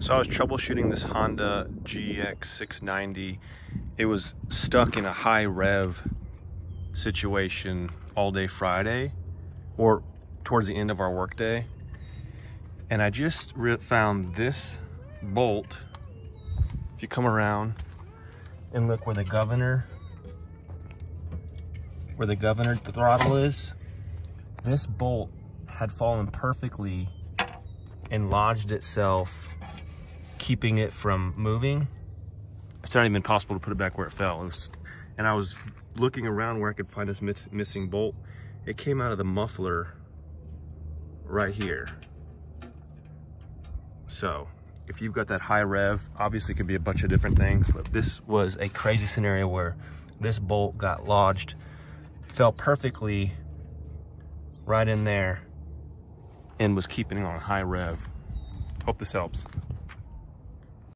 So I was troubleshooting this Honda GX690. It was stuck in a high rev situation all day Friday or towards the end of our workday. And I just found this bolt. If you come around and look where the governor, where the governor throttle is, this bolt had fallen perfectly and lodged itself, keeping it from moving. It's not even possible to put it back where it fell. It was, and I was looking around where I could find this miss, missing bolt. It came out of the muffler right here. So if you've got that high rev, obviously it could be a bunch of different things, but this was a crazy scenario where this bolt got lodged, fell perfectly right in there and was keeping on high rev. Hope this helps.